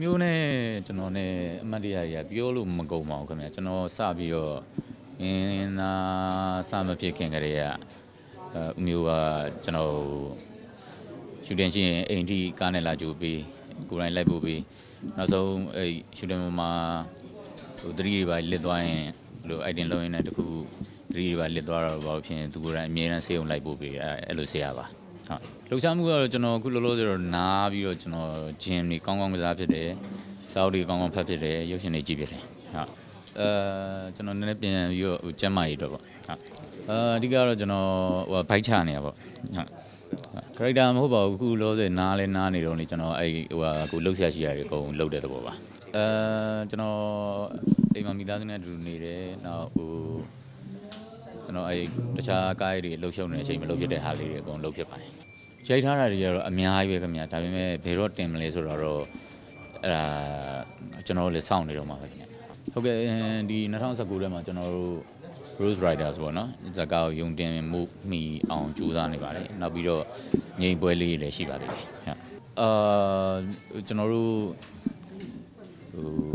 မျိုးနဲ့ကျွန်တော်နဲ့အမှတ်တရတွေကပြောလို့မကုန်ပါဘူးခင်ဗျာကျွန်တော်စပြီးတော့အင်းနာစမဖြစ်ခင်ကလေးကအဲဦးမျိုးကကျွန်တော်ရှူတင်ရှိရင်အိမ်ထိကားနဲ့လာကြိုပြီးကိုယ်တိုင်လိုက်ပို့ပြီးနောက်ဆုံးအဲရှူတင်မှာဟိုသတိတွေပါလစ်သွားရင်ဘလို့ item လုံးရင်းနဲ့တခုသတိတွေပါလစ်သွားတော့ဘာလို့ဖြစ်ရင်သူကိုယ်တိုင်အမြဲတမ်းစေုံလိုက်ပို့ပြီးအဲအဲ့လိုဆရာပါ ဟုတ်လှုပ်ရှားမှုကတော့ကျွန်တော်အခုလောလောဆယ်တော့နားပြီးတော့ကျွန်တော်ဂျင်တွေကောင်းကောင်းကစားဖြစ်တယ်စောက်တွေကောင်းကောင်းဖတ်ဖြစ်တယ်ရုပ်ရှင်တွေကြည့်ဖြစ်တယ်ဟုတ်အဲကျွန်တော်နည်းနည်းပြန်ပြီးတော့ဟိုကျမ်းမာရေးတော့ပေါ့ဟုတ်အဲအဓိကတော့ကျွန်တော်ဟိုဘိုက်ချနေရပေါ့ဟုတ်ခရိုက်တာမဟုတ်ပါဘူးအခုလောလောဆယ်နားလဲနားနေတော့လေကျွန်တော်အဲ့ဟိုဟာအခုလှုပ်ရှားရှိရတယ်အကုန်လှုပ်တဲ့သဘောပါအဲကျွန်တော်အိမ်မှာမိသားစုနဲ့အတူနေတယ်နောက်ဟို ကျွန်တော်အဲတခြားကားတွေလှုပ်ရှုပ်နေတဲ့အချိန်မလှုပ်ဖြစ်တဲ့ဟာလေးတွေအကုန်လှုပ်ဖြစ်ပါတယ်ရိုက်ထားတာတွေကတော့အများကြီးပဲခင်ဗျာဒါပေမဲ့ဘယ်တော့တင်မလဲဆိုတော့တော့အဲ့ဒါကျွန်တော်တို့လည်းစောင့်နေတော့မှာပဲခင်ဗျာဟုတ်ကဲ့ဒီ2019ထဲမှာကျွန်တော်တို့ Rose Riders ပေါ့နော်ဇာတ်ကားကိုယုံတင်မှုမိအောင်ကြိုးစားနေပါတယ်နောက်ပြီးတော့ငိန်ပွဲလေးတွေလည်းရှိပါသေးတယ်ဟုတ်အာကျွန်တော်တို့ဟို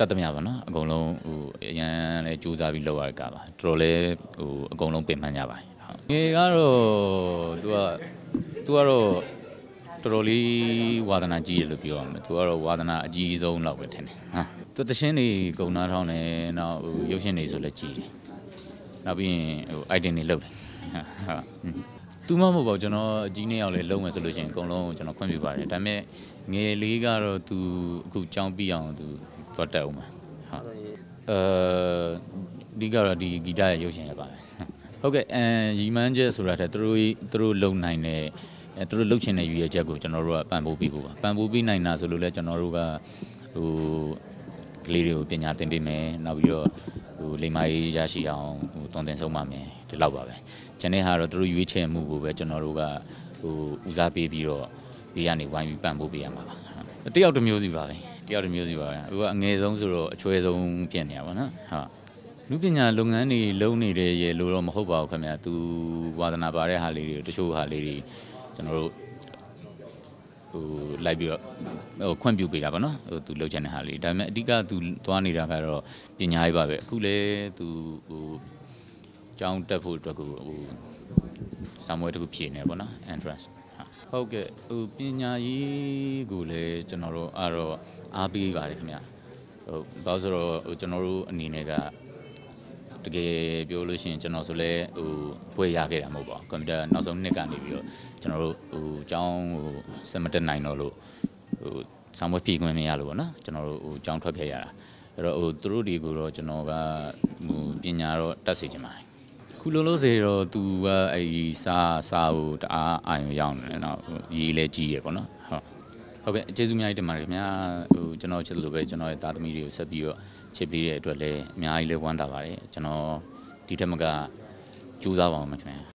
တတ်သမျှပါနော်အကုန်လုံးဟိုအရန်လဲစူးစမ်းပြီးလောက်ရတဲ့ကားပါတော်တော်လဲဟိုအကုန်လုံးပင်ပန်းကြပါတယ်ဟုတ်ငယ်ကတော့သူကသူကတော့တော်တော်လေးဝါသနာကြီးတယ်လို့ပြောရမယ်သူကတော့ဝါသနာအကြီးဆုံးလောက်ပဲထင်တယ်ဟာသူတခြင်းတွေဂုံနာထောင်းတယ်နောက်ဟိုရုပ်ရှင်တွေဆိုလည်းကြီးတယ်နောက်ပြီးရင်ဟို item တွေလုပ်တယ်ဟာသူမမဟုတ်ပါဘူးကျွန်တော်အကြီးနှစ်ယောက်လေးလုံးမယ်ဆိုလို့ရှိရင်အကုန်လုံးကျွန်တော်ခွင့်ပြုပါတယ်ဒါပေမဲ့ငယ်လေးကတော့သူအခုကြောင်းပြီးအောင်သူ သွားတက်အောင်ပါဟုတ်အဲဒီကတော့ဒီဂီတရဲ့ရုပ်ရှင်ရပါမယ်ဟုတ်ကဲ့အဲရီမန်းချက်ဆိုတာတဲ့သူတို့သူတို့လုံနိုင်တဲ့အဲသူတို့လှုပ်ချင်တဲ့ရည်ရွယ်ချက်ကိုကျွန်တော်တို့ကပံ့ပိုးပေးဖို့ပါပံ့ပိုးပေးနိုင်တာဆိုလို့လဲကျွန်တော်တို့ကဟိုကလေးတွေကိုပညာသင်ပေးမယ်နောက်ပြီးတော့ဟိုလိမ္မာရေးရရှိအောင်ဟိုတွန်တင်ဆုံးပါမယ်ဒီလောက်ပါပဲကျန်တဲ့ဟာတော့သူတို့ရွေးချယ်မှုကိုပဲကျွန်တော်တို့ကဟိုဦးစားပေးပြီးတော့ဘေးကနေဝိုင်းပြီးပံ့ပိုးပေးရမှာပါတယောက်တစ်မျိုးစီပါပဲ တယောက်တစ်မျိုးစီပါပဲဟိုကအငယ်ဆုံးဆိုတော့အချွဲဆုံးဖြစ်နေရပါတော့ဟုတ်လူပညာလုပ်ငန်းတွေလုပ်နေတဲ့ရေလို့တော့မဟုတ်ပါဘူးခင်ဗျာသူဝါသနာပါတဲ့ဟာလေးတွေတချို့ဟာလေးတွေကျွန်တော်တို့ဟိုလိုက်ပြီးတော့ဟိုခွင့်ပြုပေးတာပါနော်ဟိုသူလုပ်ချင်တဲ့ဟာလေးဒါပေမဲ့အဓိကသူသွားနေတာကတော့ပညာရေးပါပဲအခုလေသူဟိုကျောင်းတက်ဖို့အတွက်ကိုဟိုစာမွေးတစ်ခုဖြည့်နေပါတော့ entrance ဟုတ်ကဲ့ဟိုပညာရေးကိုလည်းကျွန်တော်တို့အားတော့အားပေးပါတယ်ခင်ဗျာဟိုဘာလို့ဆိုတော့ဟိုကျွန်တော်တို့အနေနဲ့ကတကယ်ပြောလို့ရှိရင်ကျွန်တော်ဆိုလဲဟိုပွဲရခဲ့တာမဟုတ်ပါဘူးကွန်ပျူတာနောက်ဆုံးနှစ်ကနေပြီးတော့ကျွန်တော်တို့ဟိုအကြောင်းဟိုစမတက်နိုင်တော့လို့ဟိုဆောင်းပွဲဖြည့်ခွင့်မရလို့ပေါ့နော်ကျွန်တော်တို့ဟိုအကြောင်းထွက်ခဲ့ရတာအဲ့တော့ဟိုသူတို့တွေကိုတော့ကျွန်တော်ကဟိုပညာတော့တတ်စေချင်ပါတယ် ခုလုံးလုံးစေတော့သူကအဲဒီစာစာကိုတအားအာရုံရောက်နေတယ်နော်ဟိုရေးလဲကြီးရယ်ပေါ့နော်ဟုတ်ဟုတ်ကဲ့ကျေးဇူးအများကြီးတင်ပါတယ်ခင်ဗျာဟိုကျွန်တော်ချစ်တယ်လို့ပဲကျွန်တော်ရဲ့သားသမီးတွေကိုဆက်ပြီးတော့ချစ်ပေးတဲ့အတွက်လည်းအများကြီးလည်းဝမ်းသာပါတယ်ကျွန်တော်ဒီထက်မကကြိုးစားပါအောင်မယ်ခင်ဗျာ